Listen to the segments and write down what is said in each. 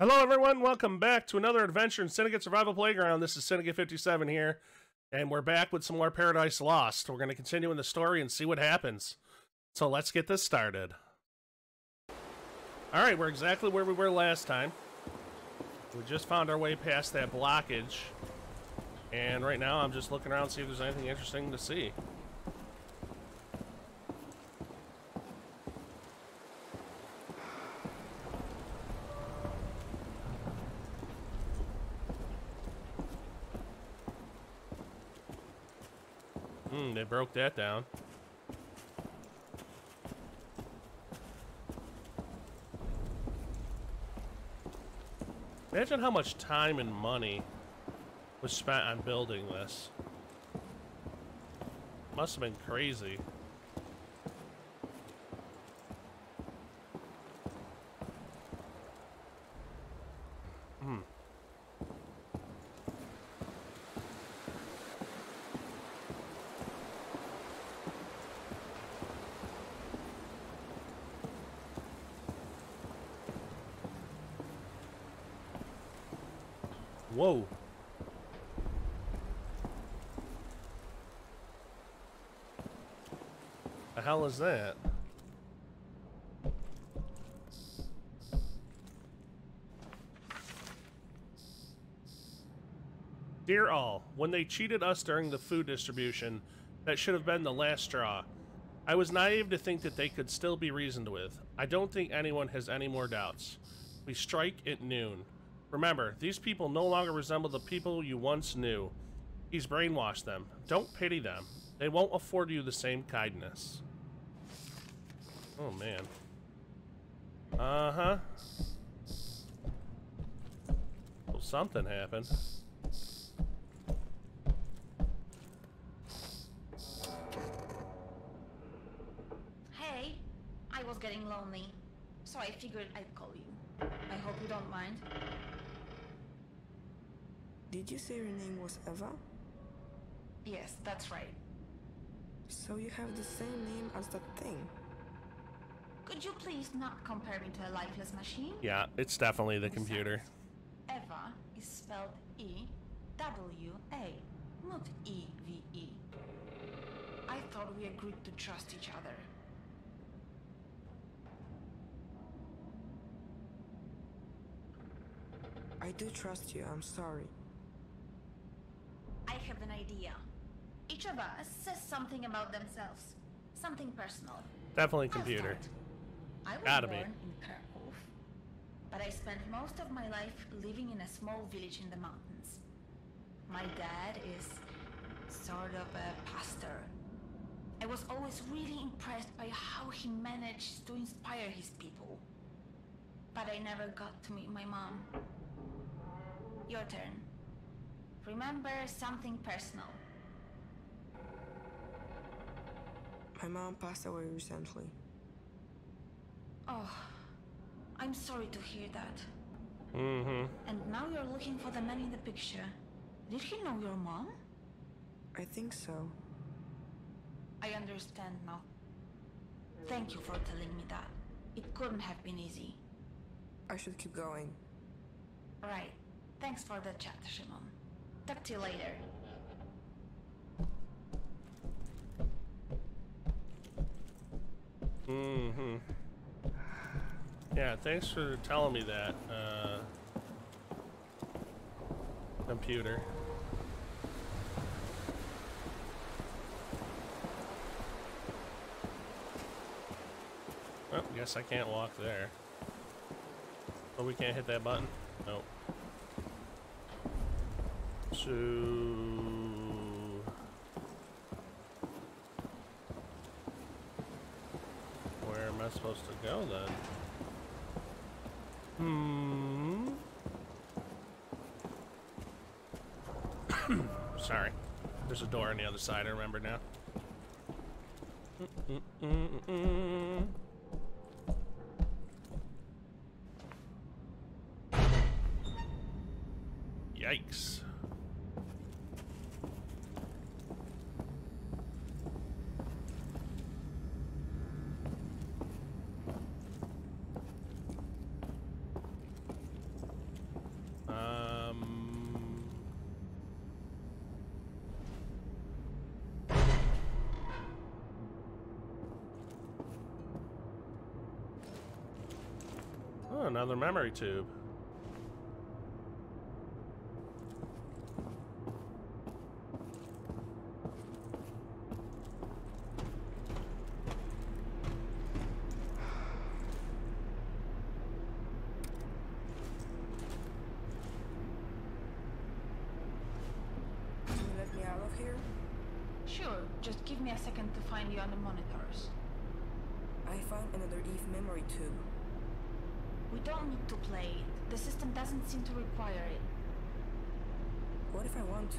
Hello, everyone. Welcome back to another adventure in Syndicate Survival Playground. This is Syndicate 57 here, and we're back with some more Paradise Lost. We're going to continue in the story and see what happens. So let's get this started. All right, we're exactly where we were last time. We just found our way past that blockage, and right now I'm just looking around to see if there's anything interesting to see. They broke that down. Imagine how much time and money was spent on building this. Must have been crazy. Hmm. Whoa. The hell is that? Dear all, when they cheated us during the food distribution, that should have been the last straw. I was naive to think that they could still be reasoned with. I don't think anyone has any more doubts. We strike at noon. Remember, these people no longer resemble the people you once knew. He's brainwashed them. Don't pity them. They won't afford you the same kindness. Oh, man. Uh-huh. Well, something happened. Hey, I was getting lonely, so I figured I'd call you. I hope you don't mind. Did you say your name was Eva? Yes, that's right. So you have the same name as that thing. Could you please not compare me to a lifeless machine? Yeah, it's definitely the computer. Eva is spelled E W A, not E V E. I thought we agreed to trust each other. I do trust you, I'm sorry. I have an idea. Each of us says something about themselves, something personal. Definitely I'll computer. Start. I was Gotta be. born in Krakow, but I spent most of my life living in a small village in the mountains. My dad is sort of a pastor. I was always really impressed by how he managed to inspire his people. But I never got to meet my mom. Your turn. Remember something personal. My mom passed away recently. Oh, I'm sorry to hear that. Mm-hmm. And now you're looking for the man in the picture. Did he know your mom? I think so. I understand now. Thank you for telling me that. It couldn't have been easy. I should keep going. Right. Thanks for the chat, Shimon. Talk to you later. Mm-hmm. Yeah, thanks for telling me that, uh, computer. Well, guess I can't walk there. Oh, we can't hit that button? Nope. So... Where am I supposed to go then? Hmm. Sorry. There's a door on the other side, I remember now. Yikes. Another memory tube. Can you let me out of here? Sure, just give me a second to find you on the monitors. I found another Eve memory tube. We don't need to play it. The system doesn't seem to require it. What if I want to?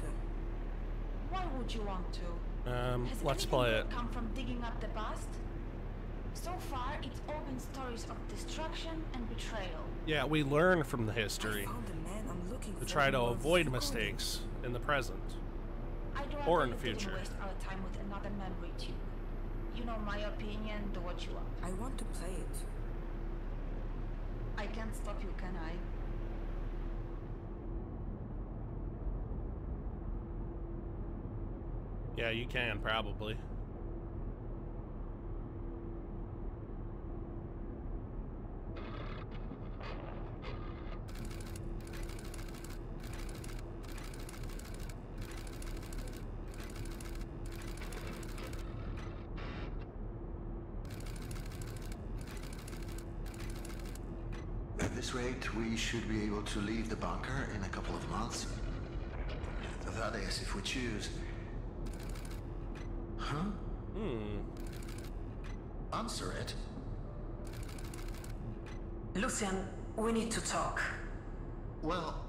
Why would you want to? Um, Has let's play it. come from digging up the past? So far, it's all been stories of destruction and betrayal. Yeah, we learn from the history the man I'm looking to try to avoid recording. mistakes in the present. I'd Or in the future. waste our time with another memory tube. You know my opinion, do what you want. I want to play it. I can't stop you, can I? Yeah, you can probably. At this rate, we should be able to leave the bunker in a couple of months. That is, if we choose. Huh? Hmm. Answer it. Lucian, we need to talk. Well,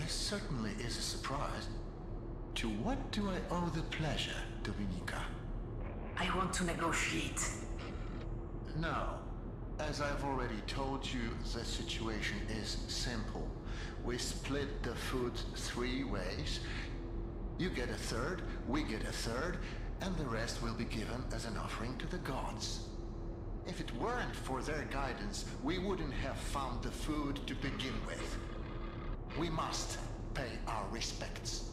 this certainly is a surprise. To what do I owe the pleasure, Dominica? I want to negotiate. No. As I've already told you, the situation is simple. We split the food three ways. You get a third, we get a third, and the rest will be given as an offering to the gods. If it weren't for their guidance, we wouldn't have found the food to begin with. We must pay our respects.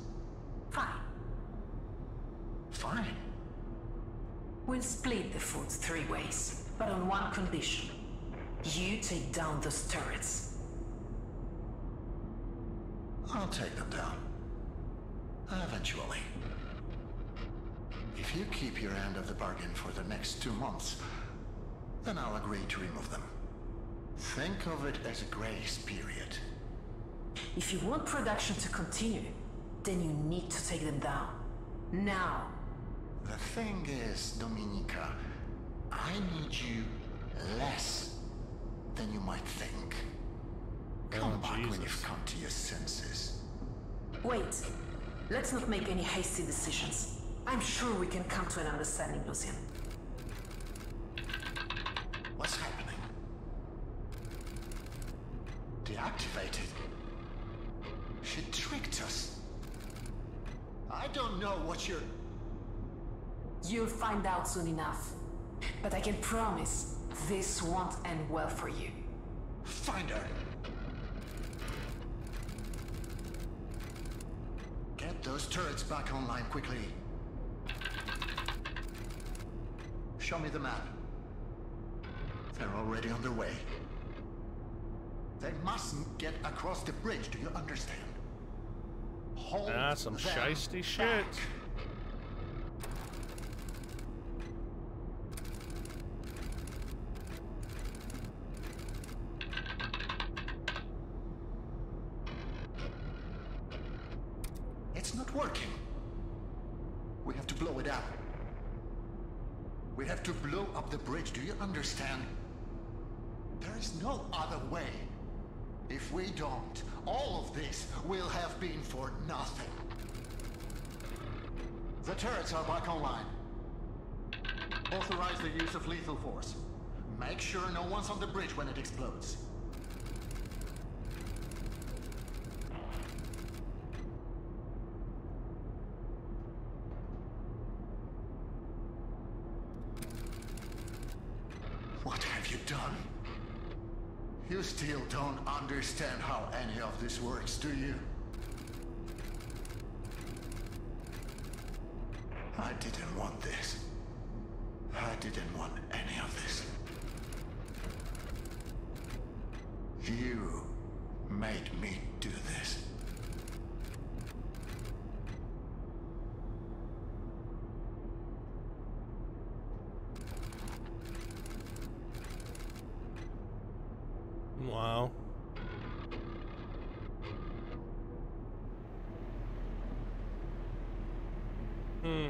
Fine. Fine. We'll split the food three ways, but on one condition. You take down those turrets. I'll take them down. Eventually. If you keep your end of the bargain for the next two months, then I'll agree to remove them. Think of it as a grace period. If you want production to continue, then you need to take them down. Now. The thing is, Dominica, I need you less than you might think. Come Oh, back when you've come to your senses. Wait. Let's not make any hasty decisions. I'm sure we can come to an understanding, Lucian. What's happening? Deactivated. She tricked us. I don't know what you're... You'll find out soon enough. But I can promise this won't end well for you. Find her. Get those turrets back online quickly. Show me the map. They're already on their way. They mustn't get across the bridge, do you understand? Hold Ah, some shisty shit. back. It's not working. We have to blow it up. We have to blow up the bridge, do you understand? There is no other way. If we don't, all of this will have been for nothing. The turrets are back online. Authorize the use of lethal force. Make sure no one's on the bridge when it explodes. What have you done? You still don't understand how any of this works, do you? I didn't want this. I didn't want any of this. You made me do this. Wow. Hmm.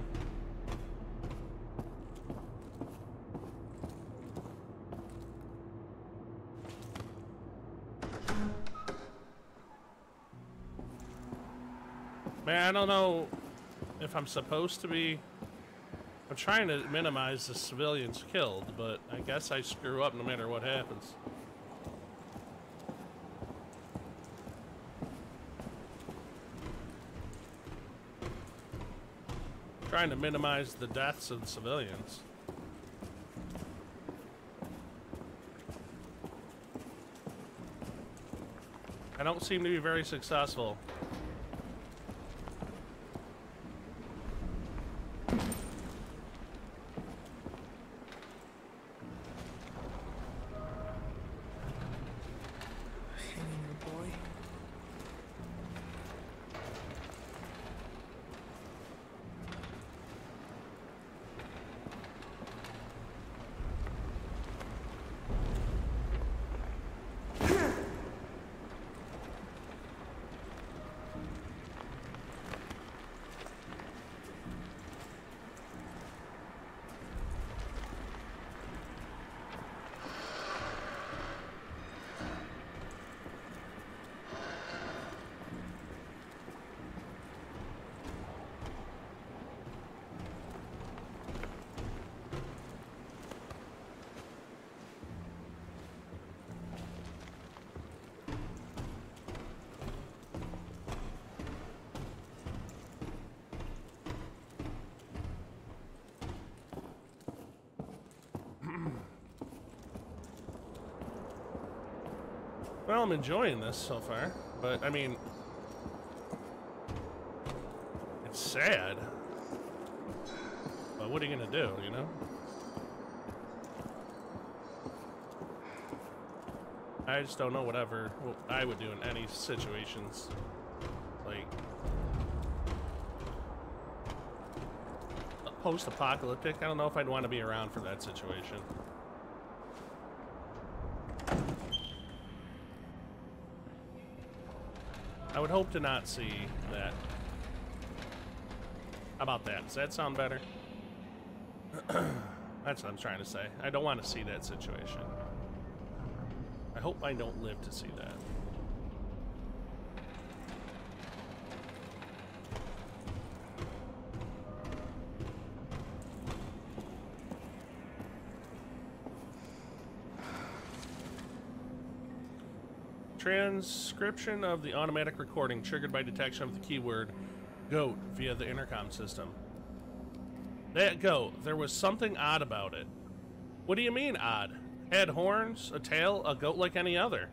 Man, I don't know if I'm supposed to be... I'm trying to minimize the civilians killed, but I guess I screw up no matter what happens. Trying to minimize the deaths of civilians. I don't seem to be very successful. Hang in there, boy. Well, I'm enjoying this so far, but I mean, it's sad. But what are you gonna do, you know? I just don't know whatever what I would do in any situations. Like, post-apocalyptic. I don't know if I'd want to be around for that situation. Would hope to not see that. How about that? Does that sound better? That's what I'm trying to say. I don't want to see that situation. I hope I don't live to see that. Transcription of the automatic recording triggered by detection of the keyword goat via the intercom system. That goat, there was something odd about it. What do you mean odd? Had horns, a tail, a goat like any other.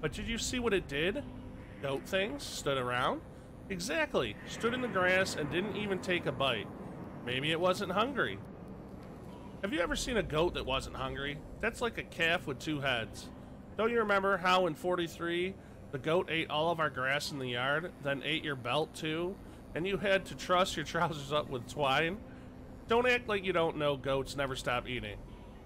But did you see what it did? Goat things stood around? Exactly. Stood in the grass and didn't even take a bite. Maybe it wasn't hungry. Have you ever seen a goat that wasn't hungry? That's like a calf with two heads. Don't you remember how in 43 the goat ate all of our grass in the yard, then ate your belt too, and you had to truss your trousers up with twine? Don't act like you don't know goats never stop eating.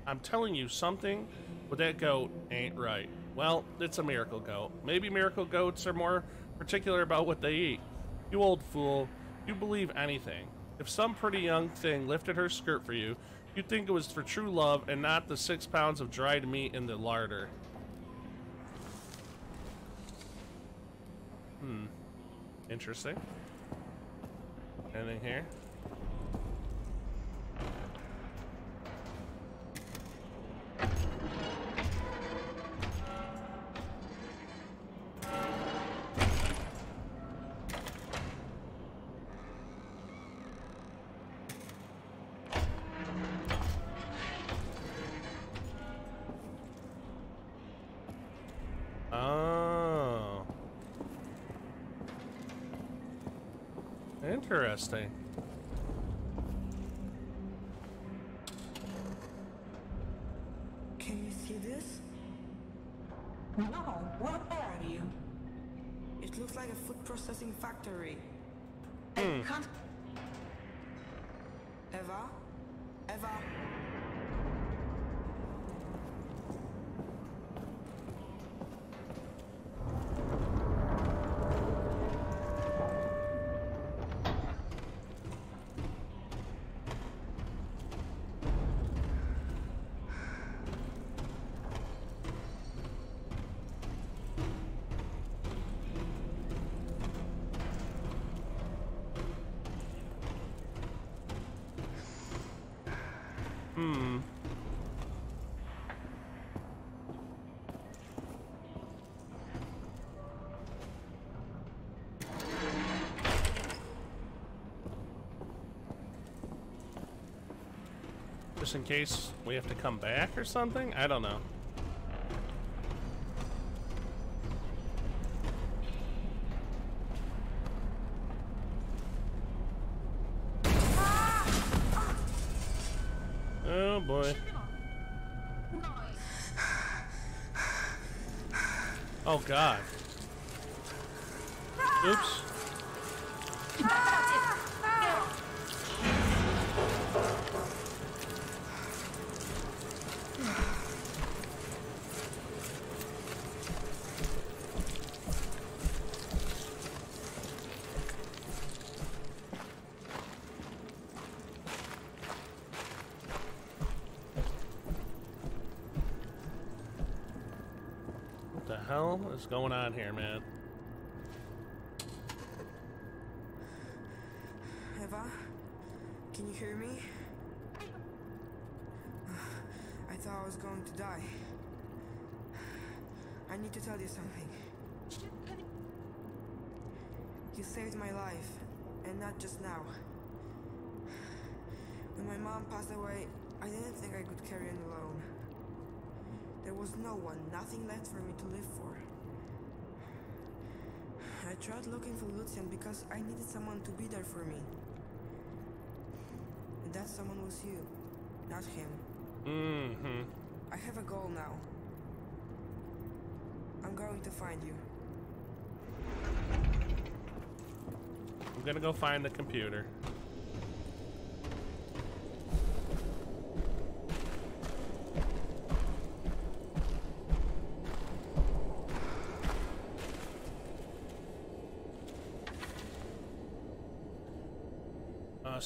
I'm telling you, something with that goat ain't right. Well, it's a miracle goat. Maybe miracle goats are more particular about what they eat. You old fool, you believe anything. If some pretty young thing lifted her skirt for you, you'd think it was for true love and not the six pounds of dried meat in the larder. Hmm. Interesting. Anything here? Interesting. Can you see this? No, what are you? It looks like a food processing factory. I can't. Eva? Eva? Just in case we have to come back or something? I don't know. Is going on here, man? Eva? Can you hear me? I thought I was going to die. I need to tell you something. You saved my life, and not just now. When my mom passed away, I didn't think I could carry on alone. There was no one, nothing left for me to live for. I tried looking for Lucian because I needed someone to be there for me. And that someone was you, not him. Mm-hmm. I have a goal now. I'm going to find you. I'm gonna go find the computer.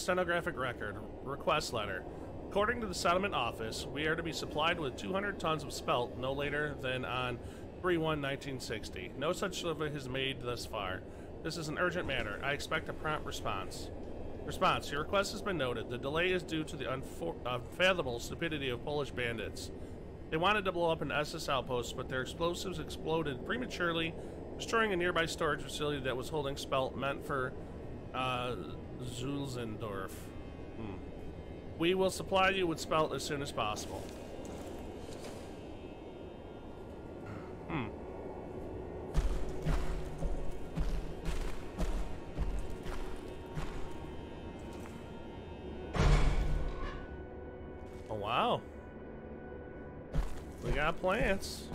Stenographic record. Request letter. According to the settlement office, we are to be supplied with 200 tons of spelt no later than on 3 1 1960. No such delivery has made thus far. This is an urgent matter. I expect a prompt response. Response Your request has been noted. The delay is due to the unfathomable stupidity of Polish bandits. They wanted to blow up an SS outpost, but their explosives exploded prematurely, destroying a nearby storage facility that was holding spelt meant for uh, Zulzendorf. Hmm. We will supply you with spelt as soon as possible. Hmm. Oh, wow. We got plants.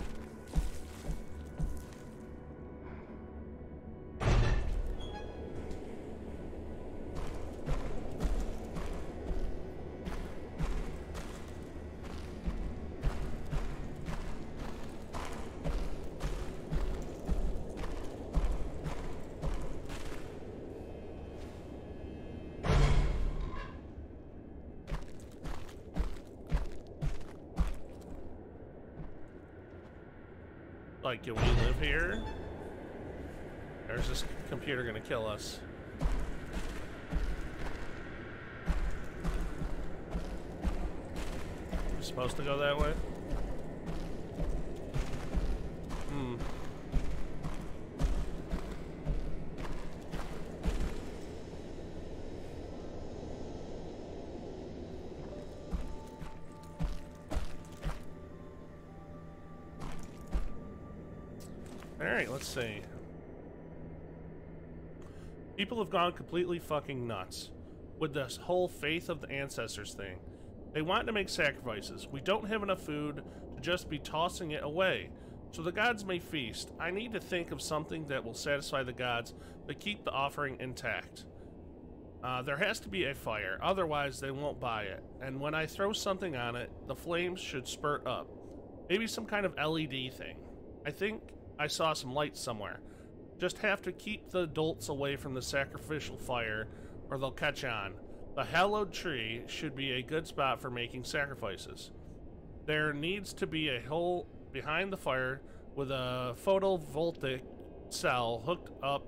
Like, can we live here? Or is this computer gonna kill us? We're supposed to go that way? Gone completely fucking nuts with this whole faith of the ancestors thing. They want to make sacrifices. We don't have enough food to just be tossing it away. So the gods may feast. I need to think of something that will satisfy the gods, but keep the offering intact. Uh, there has to be a fire, otherwise they won't buy it. And when I throw something on it, the flames should spurt up. Maybe some kind of LED thing. I think I saw some lights somewhere. Just have to keep the dolts away from the sacrificial fire, or they'll catch on. The hallowed tree should be a good spot for making sacrifices. There needs to be a hole behind the fire with a photovoltaic cell hooked up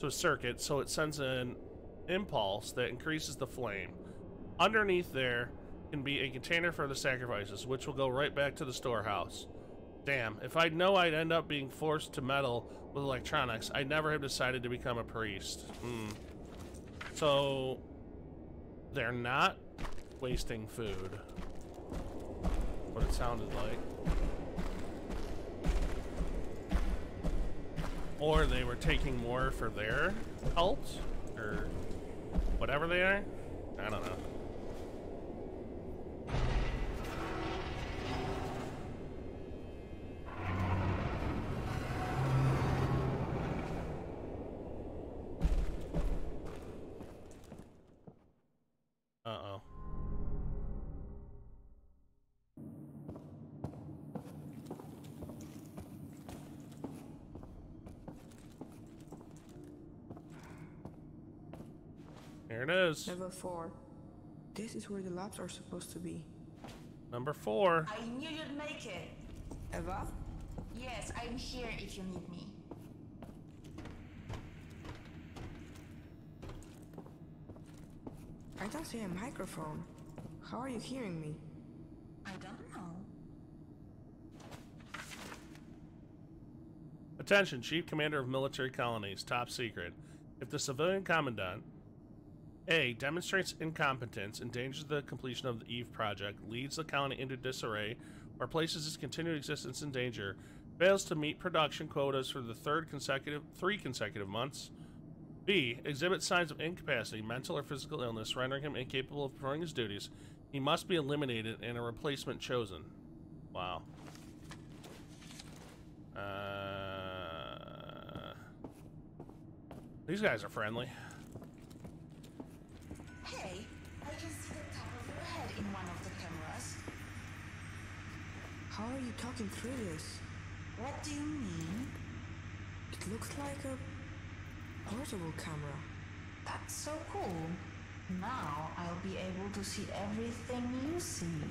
to a circuit so it sends an impulse that increases the flame. Underneath there can be a container for the sacrifices, which will go right back to the storehouse. Damn, if I'd know I'd end up being forced to meddle with electronics, I'd never have decided to become a priest. Hmm. So, they're not wasting food. What it sounded like. Or they were taking more for their cult? Or whatever they are? I don't know. Is. Level 4. This is where the labs are supposed to be. Number four. I knew you'd make it. Eva? Yes, I'm here if you need me. I don't see a microphone. How are you hearing me? I don't know. Attention, Chief Commander of Military Colonies, top secret. If the civilian commandant A. demonstrates incompetence, endangers the completion of the EVE project, leads the colony into disarray, or places its continued existence in danger, fails to meet production quotas for the third consecutive three consecutive months, B. exhibits signs of incapacity, mental or physical illness, rendering him incapable of performing his duties, he must be eliminated and a replacement chosen. Wow. Uh, these guys are friendly. How are you talking through this? What do you mean? It looks like a portable camera. That's so cool. Now I'll be able to see everything you see.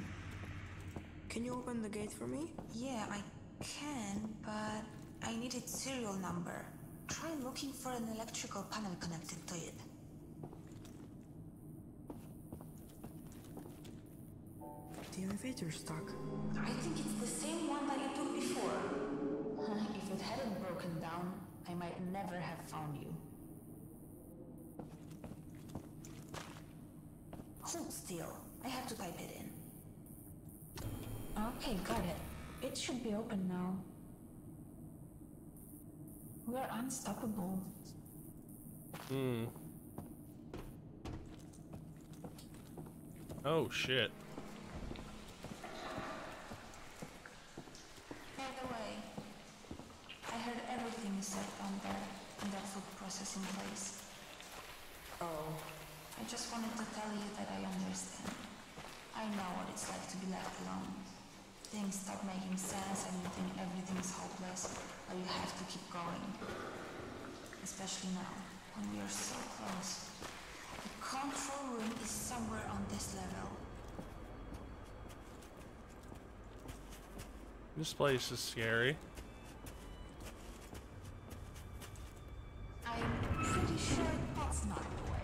Can you open the gate for me? Yeah, I can, but I need its serial number. Try looking for an electrical panel connected to it. The elevator's stuck. I think it's the same one that you took before. if it hadn't broken down, I might never have found you. Hold still. I have to type it in. Okay, got it. It should be open now. We're unstoppable. Hmm. Oh shit. By the way, I heard everything you said on there, in that food processing place. Oh, I just wanted to tell you that I understand. I know what it's like to be left alone. Things stop making sense and you think everything's hopeless, but you have to keep going. Especially now, when we are so close. The control room is somewhere on this level. This place is scary. I'm pretty sure that's not the way.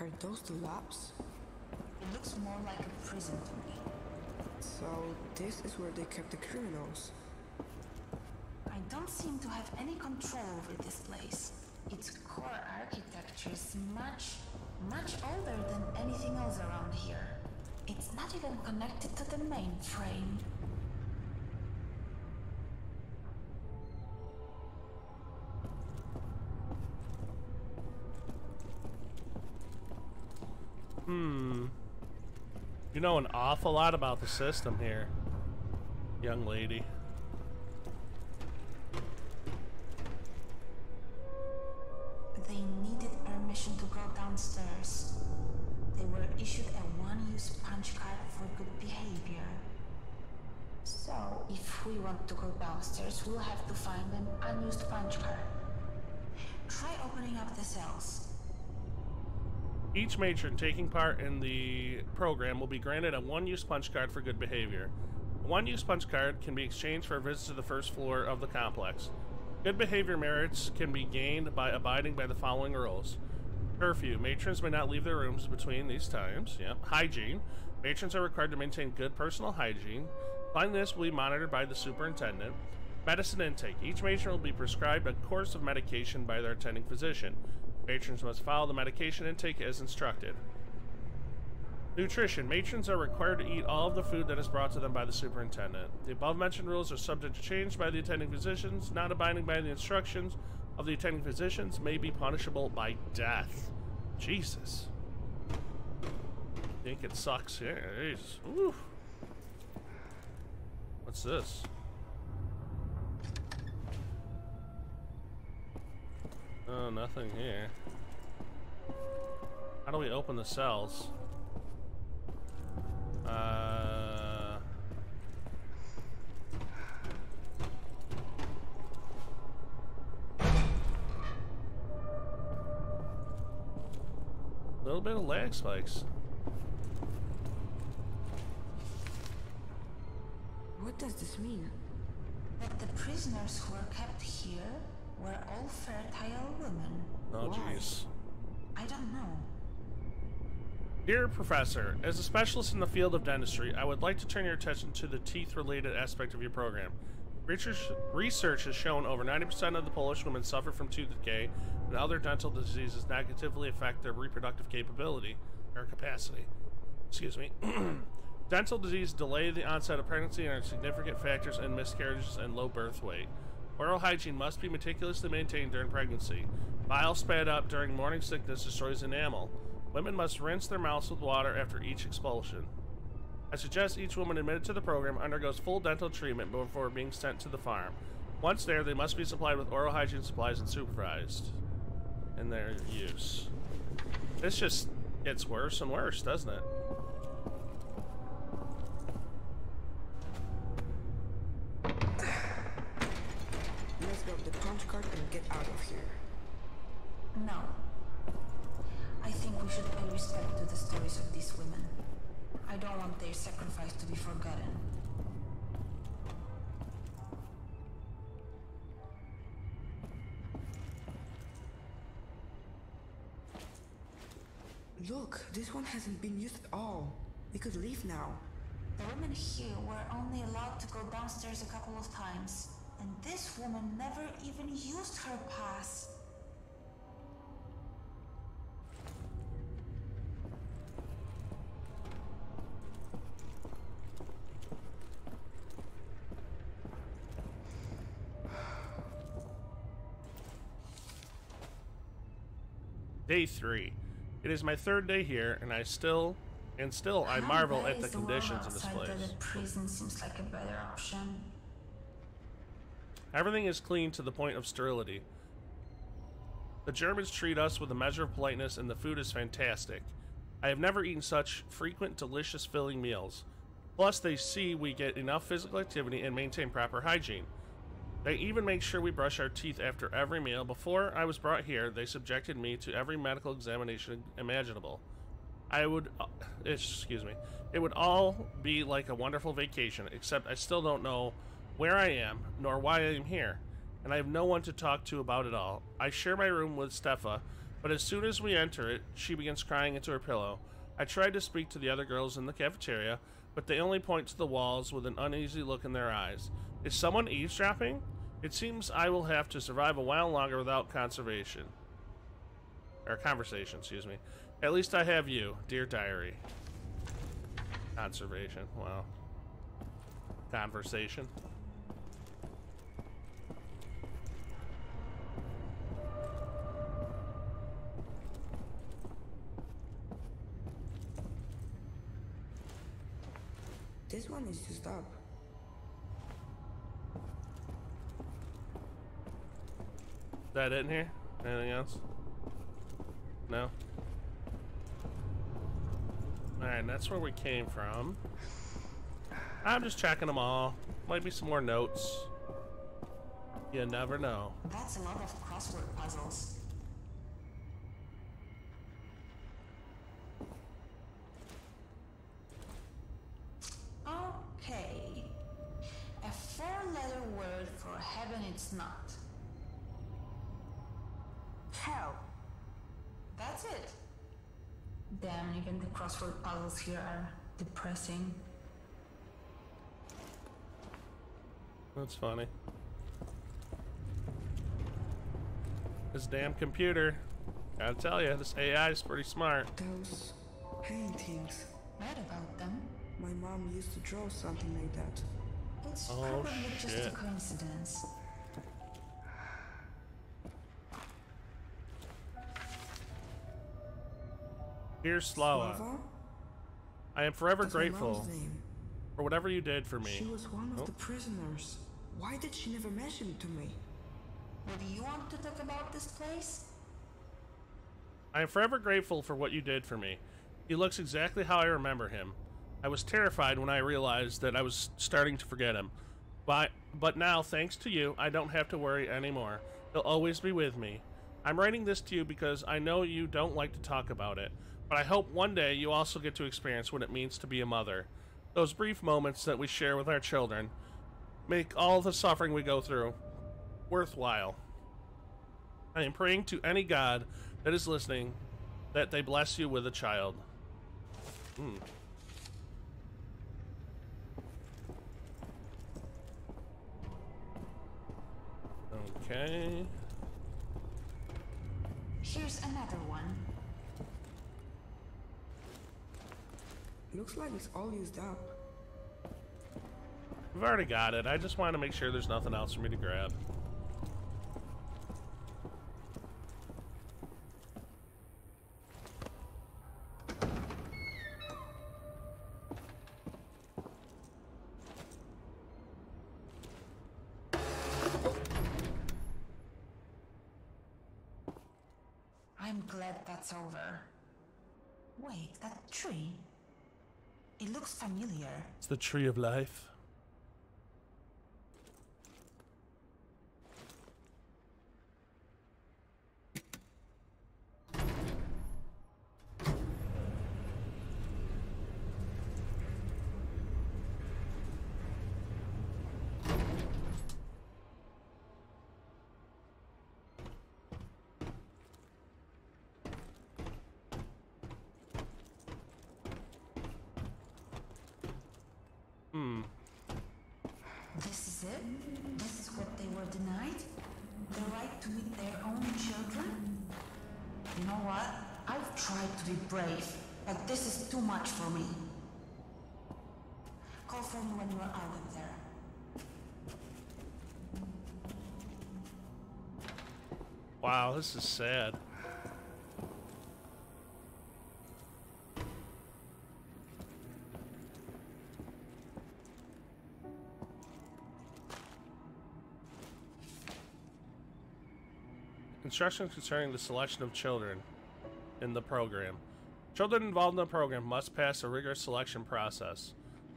are those the labs? It looks more like a prison to me. So this is where they kept the criminals don't seem to have any control over this place. Its core architecture is much, much older than anything else around here. It's not even connected to the mainframe. Hmm. You know an awful lot about the system here, young lady. Each matron taking part in the program will be granted a one-use punch card for good behavior. A one-use punch card can be exchanged for a visit to the first floor of the complex. Good behavior merits can be gained by abiding by the following rules. Curfew. Matrons may not leave their rooms between these times. Yep. Hygiene. Matrons are required to maintain good personal hygiene. Cleanliness will be monitored by the superintendent. Medicine intake. Each matron will be prescribed a course of medication by their attending physician. Matrons must follow the medication intake as instructed. Nutrition. Matrons are required to eat all of the food that is brought to them by the superintendent. The above mentioned rules are subject to change by the attending physicians. Not abiding by the instructions of the attending physicians may be punishable by death. Jesus. I Think it sucks. Yeah. What's this? Oh, nothing here. How do we open the cells? Uh... A little bit of lag spikes. What does this mean? That the prisoners who were kept here were all fertile women. Oh, jeez. I don't know. Dear Professor, as a specialist in the field of dentistry, I would like to turn your attention to the teeth-related aspect of your program. Research, research has shown over 90% of the Polish women suffer from tooth decay and other dental diseases negatively affect their reproductive capability or capacity. Excuse me. dental disease delay the onset of pregnancy and are significant factors in miscarriages and low birth weight. Oral hygiene must be meticulously maintained during pregnancy. Bile spat up during morning sickness destroys enamel. Women must rinse their mouths with water after each expulsion. I suggest each woman admitted to the program undergoes full dental treatment before being sent to the farm. Once there, they must be supplied with oral hygiene supplies and supervised in their use. This just gets worse and worse, doesn't it? Get out of here. No. I think we should pay respect to the stories of these women. I don't want their sacrifice to be forgotten. Look, this one hasn't been used at all. We could leave now. The women here were only allowed to go downstairs a couple of times. And this woman never even used her pass. Day three. It is my third day here, and I still, and still, I marvel at the conditions of this place. The prison seems like a better option. Everything is clean to the point of sterility. The Germans treat us with a measure of politeness, and the food is fantastic. I have never eaten such frequent, delicious, filling meals. Plus, they see we get enough physical activity and maintain proper hygiene. They even make sure we brush our teeth after every meal. Before I was brought here, they subjected me to every medical examination imaginable. I would, uh, excuse me, it would all be like a wonderful vacation, except I still don't know where I am, nor why I am here, and I have no one to talk to about it all. I share my room with Stefa, but as soon as we enter it, she begins crying into her pillow. I tried to speak to the other girls in the cafeteria, but they only point to the walls with an uneasy look in their eyes. Is someone eavesdropping? It seems I will have to survive a while longer without conservation. Or conversation, excuse me. At least I have you, dear diary. Conservation, wow. Conversation. One is used up. Is that it in here? Anything else? No? Alright, that's where we came from. I'm just checking them all. Might be some more notes. You never know. That's a lot of crossword puzzles. Heaven it's not. Hell. That's it. Damn, even the crossword puzzles here are depressing. That's funny. This damn computer. Gotta tell you, this AI is pretty smart. Those paintings. Read about them. My mom used to draw something like that. It's Oh, probably just a coincidence. Dear Slava, Slava? I am forever That's grateful for whatever you did for me. She was one of Oh. the prisoners. Why did she never mention it to me? What do you want to talk about this place? I am forever grateful for what you did for me. He looks exactly how I remember him. I was terrified when I realized that I was starting to forget him. But, but now, thanks to you, I don't have to worry anymore. He'll always be with me. I'm writing this to you because I know you don't like to talk about it, but I hope one day you also get to experience what it means to be a mother. Those brief moments that we share with our children make all the suffering we go through worthwhile. I am praying to any God that is listening that they bless you with a child. Hmm. Okay. Here's another one. Looks like it's all used up. We've already got it. I just want to make sure there's nothing else for me to grab. I'm glad that's over. Wait, that tree? It looks familiar. It's the tree of life. Hmm. This is it? This is what they were denied? The right to meet their own children? You know what? I've tried to be brave, but this is too much for me. Call for me when you're out of there. Wow, this is sad. Instructions concerning the selection of children in the program. Children involved in the program must pass a rigorous selection process.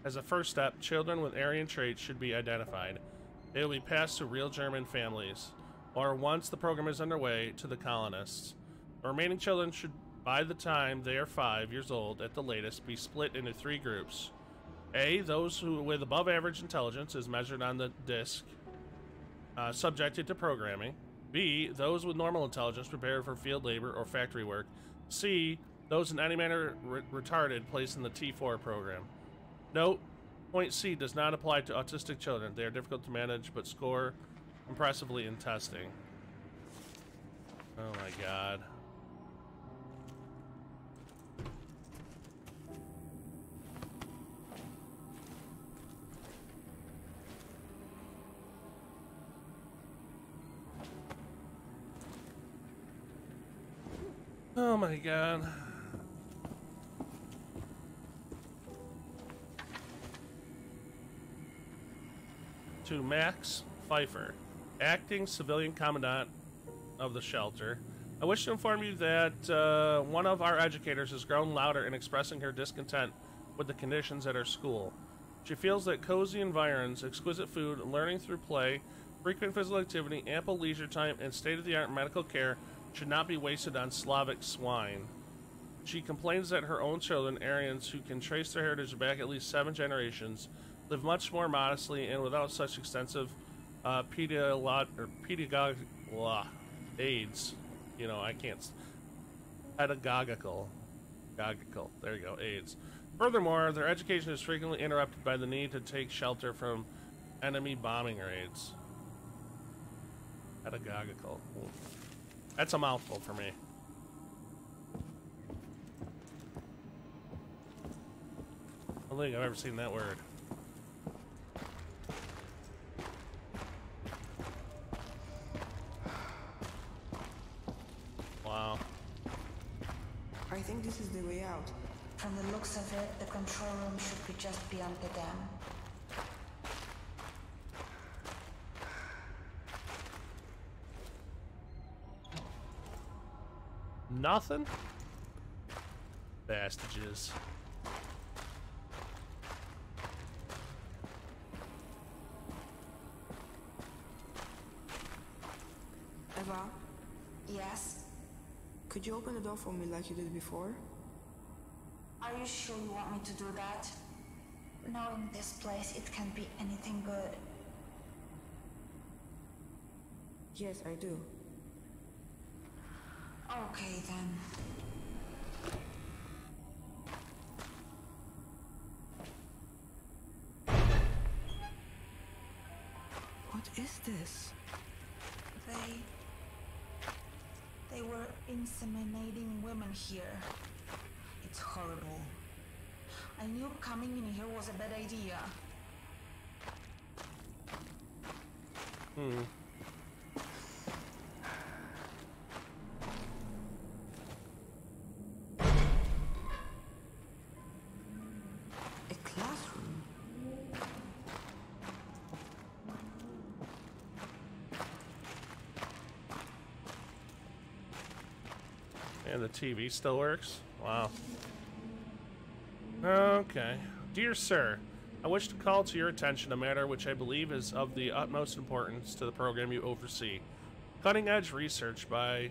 As a first step, children with Aryan traits should be identified. They will be passed to real German families, or once the program is underway, to the colonists. The remaining children should, by the time they are five years old at the latest, be split into three groups. A. Those who with above average intelligence is measured on the disc, uh, subjected to programming. B. Those with normal intelligence prepared for field labor or factory work. C. Those in any manner re- retarded placed in the T4 program. Note, point C does not apply to autistic children. They are difficult to manage but score impressively in testing. Oh my god. Oh my god. to Max Pfeiffer, acting civilian commandant of the shelter. I wish to inform you that uh, one of our educators has grown louder in expressing her discontent with the conditions at our school. She feels that cozy environs, exquisite food, learning through play, frequent physical activity, ample leisure time, and state of the art medical care should not be wasted on Slavic swine. She complains that her own children, Aryans, who can trace their heritage back at least seven generations, live much more modestly and without such extensive uh, pedagogic aids. You know, I can't. Pedagogical. Pedagogical. There you go, aids. Furthermore, their education is frequently interrupted by the need to take shelter from enemy bombing raids. Pedagogical. That's a mouthful for me. I don't think I've ever seen that word. Wow. I think this is the way out. From the looks of it, the control room should be just beyond the dam. Nothing? Bastages. Eva, Yes? Could you open door for me like you did before? Are you sure you want me to do that? Knowing this place, it can be anything good. Yes, I do. Okay then. What is this? They. They were inseminating women here. It's horrible. I knew coming in here was a bad idea. Hmm. And the TV still works? Wow. Okay. Dear sir, I wish to call to your attention a matter which I believe is of the utmost importance to the program you oversee. Cutting edge research by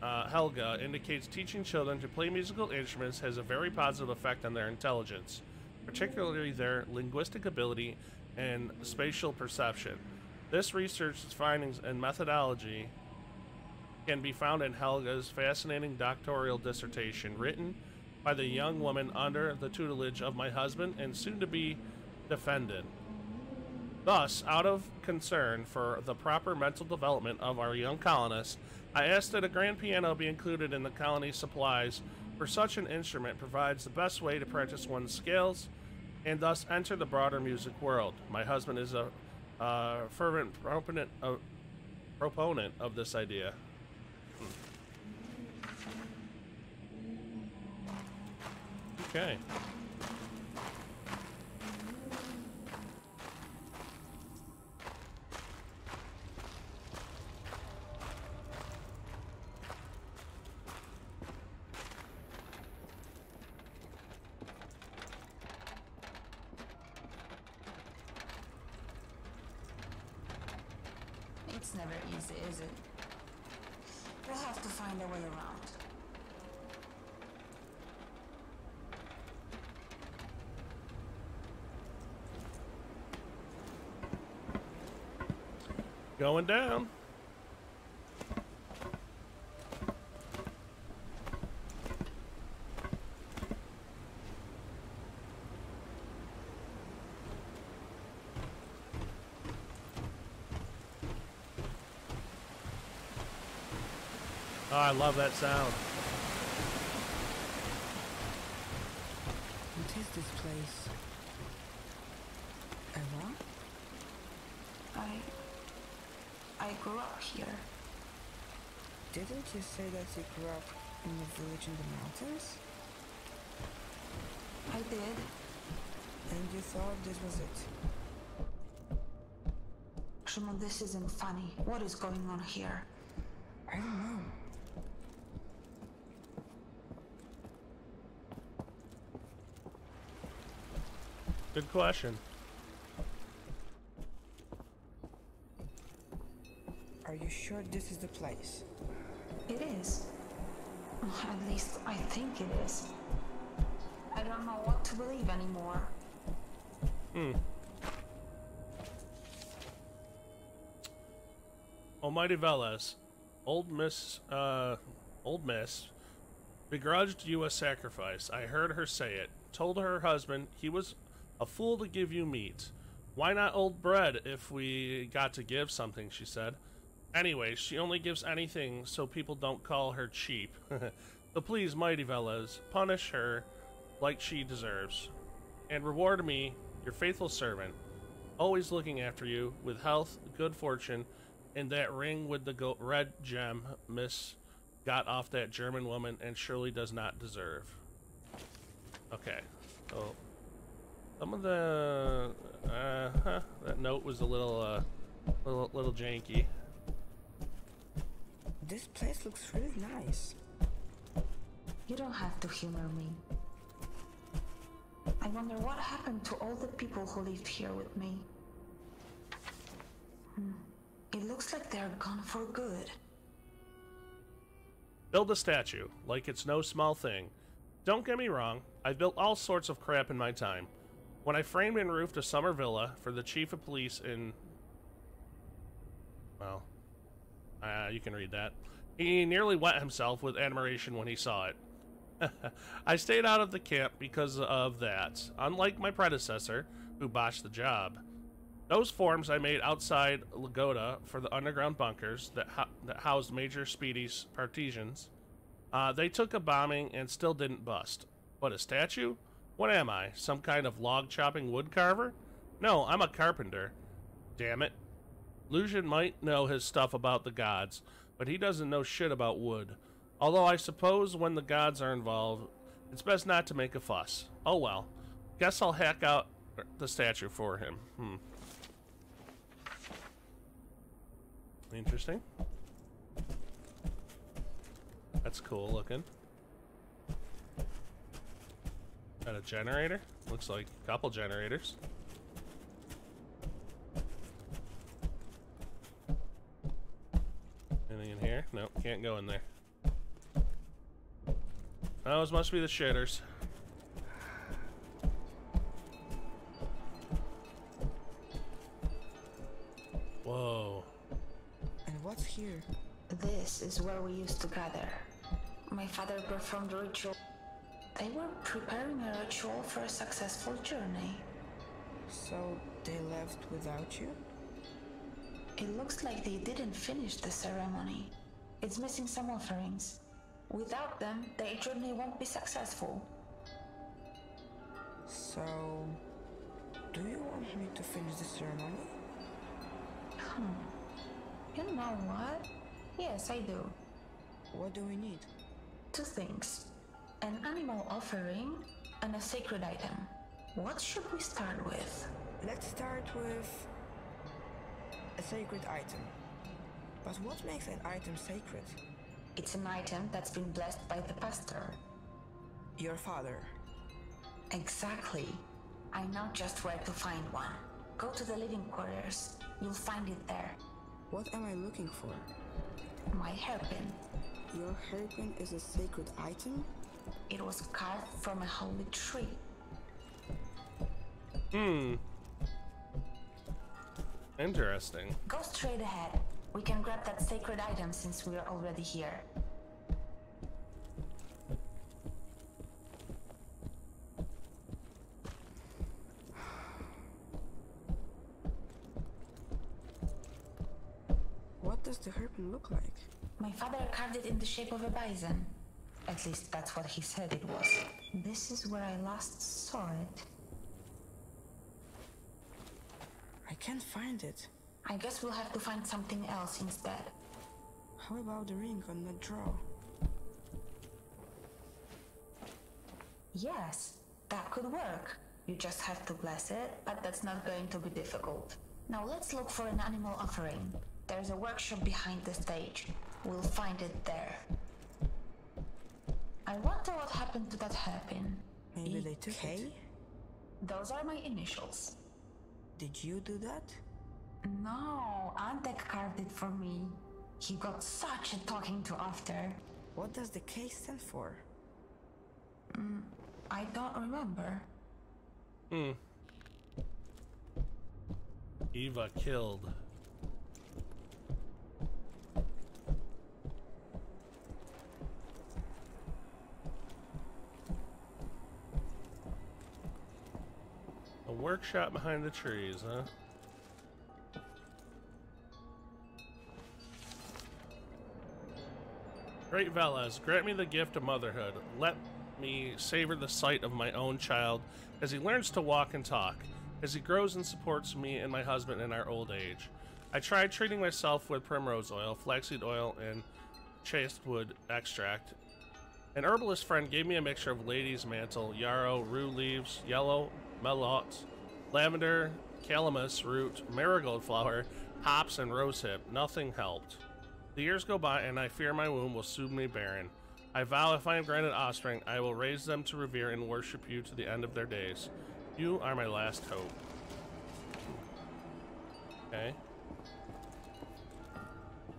uh, Helga indicates teaching children to play musical instruments has a very positive effect on their intelligence, particularly their linguistic ability and spatial perception. This research's findings and methodology can be found in Helga's fascinating doctoral dissertation, written by the young woman under the tutelage of my husband and soon to be defendant. Thus, out of concern for the proper mental development of our young colonists, I ask that a grand piano be included in the colony's supplies, for such an instrument provides the best way to practice one's skills and thus enter the broader music world. My husband is a uh, fervent proponent of, proponent of this idea. Okay. It's never easy, is it? We'll have to find a way around. Going down. Oh, I love that sound. What is this place? Eva? I. I grew up here. Didn't you say that you grew up in a village in the mountains? I did. And you thought this was it? Szymon, this isn't funny. What is going on here? I don't know. Good question. Are you sure this is the place? It is. At least I think it is. I don't know what to believe anymore. Hmm. Almighty Veles, old Miss, uh, old Miss, begrudged you a sacrifice. I heard her say it. Told her husband he was a fool to give you meat. Why not old bread if we got to give something, she said. Anyway, she only gives anything so people don't call her cheap. so please, mighty Veles, punish her like she deserves. And reward me, your faithful servant, always looking after you with health, good fortune, and that ring with the red gem Miss got off that German woman and surely does not deserve. Okay, so some of the uh, huh, that note was a little uh, little little janky. This place looks really nice. You don't have to humor me. I wonder what happened to all the people who lived here with me. Hmm. It looks like they're gone for good. Build a statue, like it's no small thing. Don't get me wrong, I've built all sorts of crap in my time. When I framed and roofed a summer villa for the chief of police in. Well, uh, you can read that. He nearly wet himself with admiration when he saw it. I stayed out of the camp because of that, unlike my predecessor, who botched the job. Those forms I made outside Lagoda for the underground bunkers that, that housed Major Speedy's partisans, uh, they took a bombing and still didn't bust. What, a statue? What am I? Some kind of log chopping wood carver? No, I'm a carpenter. Damn it. Lucian might know his stuff about the gods, but he doesn't know shit about wood. Although I suppose when the gods are involved, it's best not to make a fuss. Oh well. Guess I'll hack out the statue for him. Hmm. Interesting. That's cool looking. Got a generator? Looks like a couple generators. Anything in here? Nope, can't go in there. Those must be the shitters. Whoa. And what's here? This is where we used to gather. My father performed a ritual. They were preparing a ritual for a successful journey. So they left without you? It looks like they didn't finish the ceremony. It's missing some offerings. Without them, the journey won't be successful. So, do you want me to finish the ceremony? Hmm. You know what? Yes, I do. What do we need? Two things an animal offering and a sacred item. What should we start with? Let's start with a sacred item. But what makes an item sacred? It's an item that's been blessed by the pastor. Your father. Exactly. I know just where to find one. Go to the living quarters. You'll find it there. What am I looking for? My hairpin. Your hairpin is a sacred item? It was carved from a holy tree. Hmm. Interesting. Go straight ahead. We can grab that sacred item since we're already here. What does the hairpin look like? My father carved it in the shape of a bison. At least that's what he said it was. This is where I last saw it. I can't find it. I guess we'll have to find something else instead. How about the ring on the drawer? Yes, that could work. You just have to bless it, but that's not going to be difficult. Now let's look for an animal offering. There's a workshop behind the stage. We'll find it there. I wonder what happened to that hairpin. Maybe they took EK? it. Those are my initials. Did you do that? No, Antek carved it for me. He got such a talking to after. What does the K stand for? I don't remember. Hmm. Eva killed. Workshop behind the trees, huh? Great Veles, grant me the gift of motherhood. Let me savor the sight of my own child as he learns to walk and talk, as he grows and supports me and my husband in our old age. I tried treating myself with primrose oil, flaxseed oil, and chastewood extract. An herbalist friend gave me a mixture of lady's mantle, yarrow, rue leaves, yellow, melot, lavender, calamus root, marigold flower, hops, and rosehip. Nothing helped. The years go by, and I fear my womb will soon be barren. I vow if I am granted offspring, I will raise them to revere and worship you to the end of their days. You are my last hope. Okay.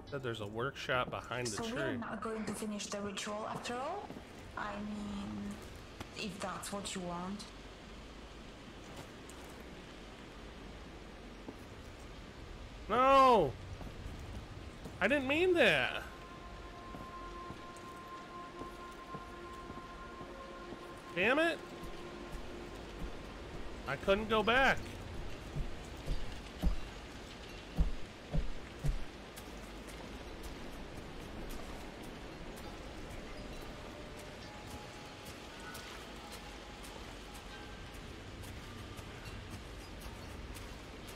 Said there's a workshop behind the so tree. we're not going to finish the ritual after all? I mean, if that's what you want. I didn't mean that. Damn it. I couldn't go back.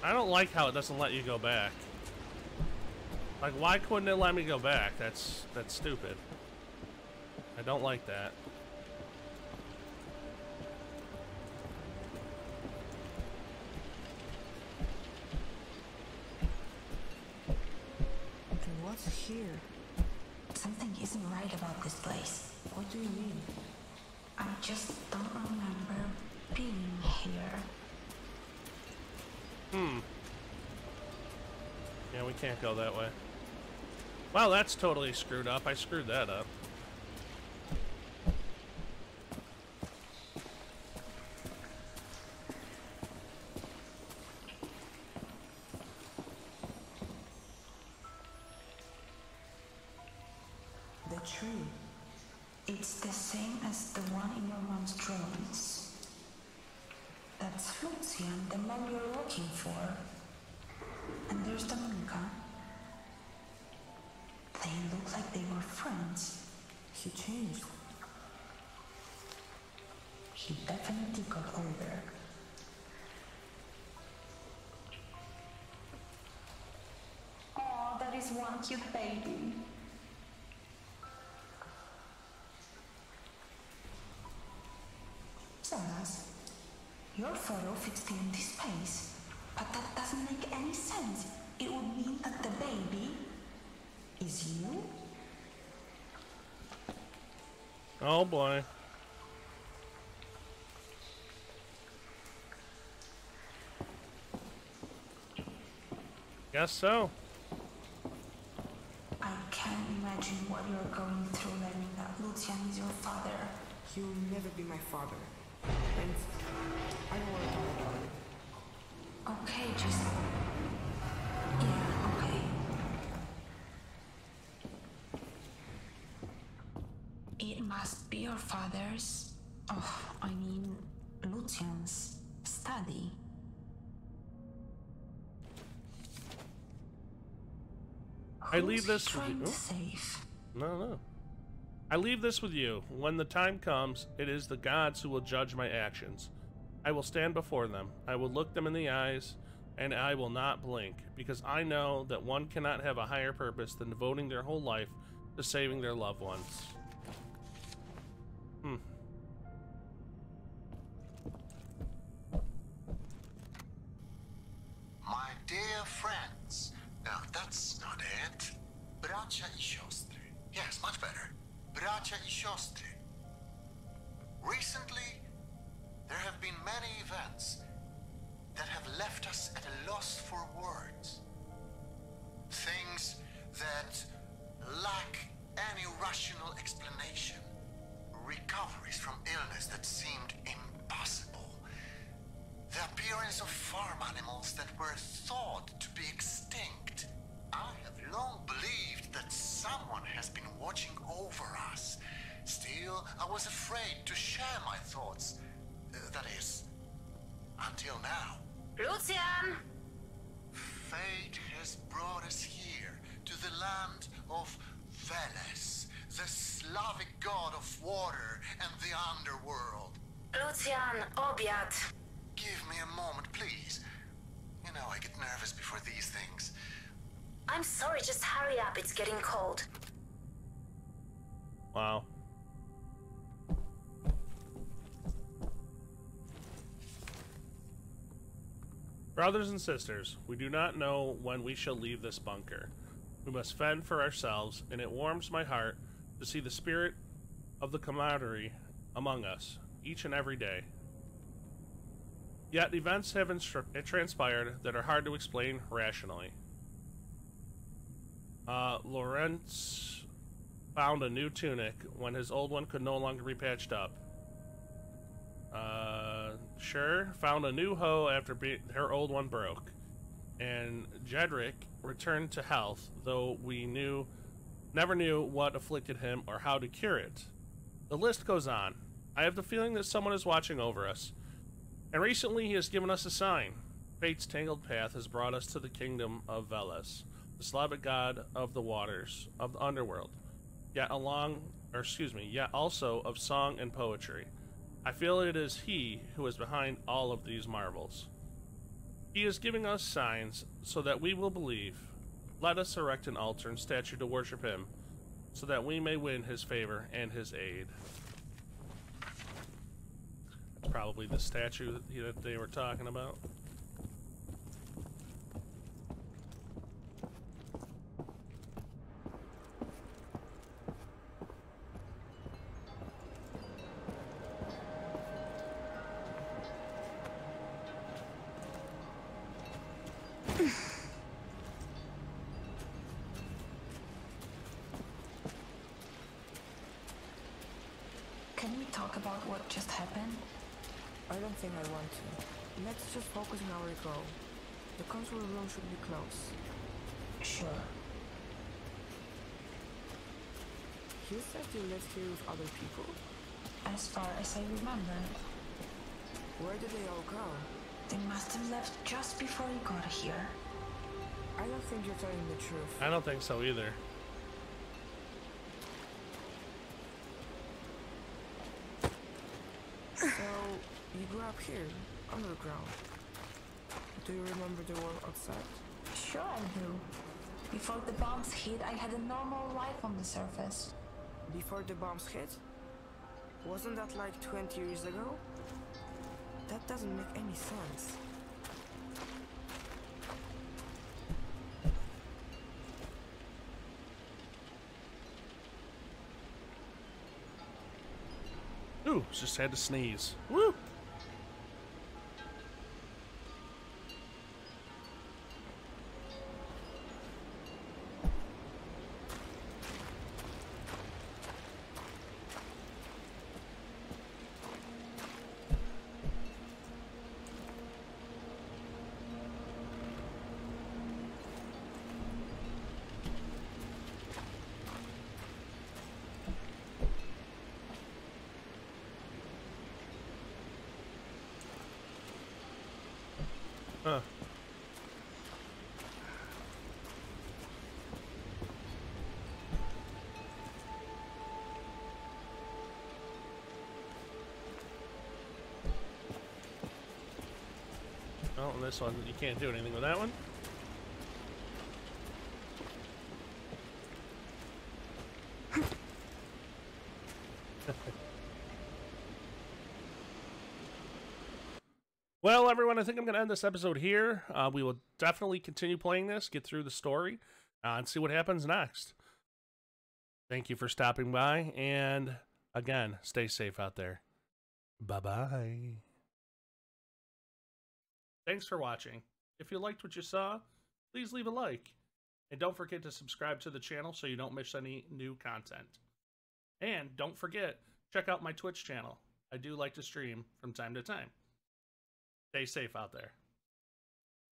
I don't like how it doesn't let you go back. Like, why couldn't it let me go back? That's that's stupid. I don't like that. That's totally screwed up. I screwed that up. Is one cute baby. Your photo fits the empty space, but that doesn't make any sense. It would mean that the baby is you? Oh boy. Guess so. I can't imagine what you're going through learning that Lucian is your father. He will never be my father. And I don't want to talk about it. Okay, just. Yeah, okay. It must be your father's. Oh, I mean, Lucian's study. I leave this with you. No, no. I leave this with you. When the time comes, it is the gods who will judge my actions. I will stand before them. I will look them in the eyes, and I will not blink, because I know that one cannot have a higher purpose than devoting their whole life to saving their loved ones. Bracia i siostry. Recently, there have been many events that have left us at a loss for words. Things that lack any rational explanation. Recoveries from illness that seemed impossible. The appearance of farm animals that were thought to be extinct. I have long believed that someone has been watching over us. Still, I was afraid to share my thoughts. Uh, that is, until now. Lucian! Fate has brought us here, to the land of Veles, the Slavic god of water and the underworld. Lucian, obiad. Give me a moment, please. You know, I get nervous before these things. I'm sorry, just hurry up, it's getting cold. Wow. Brothers and sisters, we do not know when we shall leave this bunker. We must fend for ourselves, and it warms my heart to see the spirit of the camaraderie among us, each and every day. Yet events have transpired that are hard to explain rationally. Uh, Lawrence found a new tunic when his old one could no longer be patched up. Uh, sure, found a new hoe after her old one broke. And Jedrick returned to health, though we knew never knew what afflicted him or how to cure it. The list goes on. I have the feeling that someone is watching over us. And recently he has given us a sign. Fate's tangled path has brought us to the kingdom of Veles, the Slavic god of the waters, of the underworld, yet along, or excuse me, yet also of song and poetry. I feel it is he who is behind all of these marvels. He is giving us signs so that we will believe. Let us erect an altar and statue to worship him, so that we may win his favor and his aid. That's probably the statue that, that they were talking about. Can we talk about what just happened? I don't think I want to. Let's just focus on our goal. The control room should be close. Sure. You said you lived here with other people? As far as I remember, Where did they all go? they must have left just before you got here. I don't think you're telling the truth. I don't think so either. So, you grew up here, underground. Do you remember the world outside? Sure I do. Before the bombs hit, I had a normal life on the surface. Before the bombs hit? Wasn't that like 20 years ago? That doesn't make any sense. Ooh, just had to sneeze. Woo! Oh, and this one, you can't do anything with that one. Well, everyone, I think I'm going to end this episode here. Uh, we will definitely continue playing this, get through the story, uh, and see what happens next. Thank you for stopping by, and again, stay safe out there. Bye bye. Thanks for watching. If you liked what you saw, please leave a like. And don't forget to subscribe to the channel so you don't miss any new content. And don't forget, check out my Twitch channel. I do like to stream from time to time. Stay safe out there.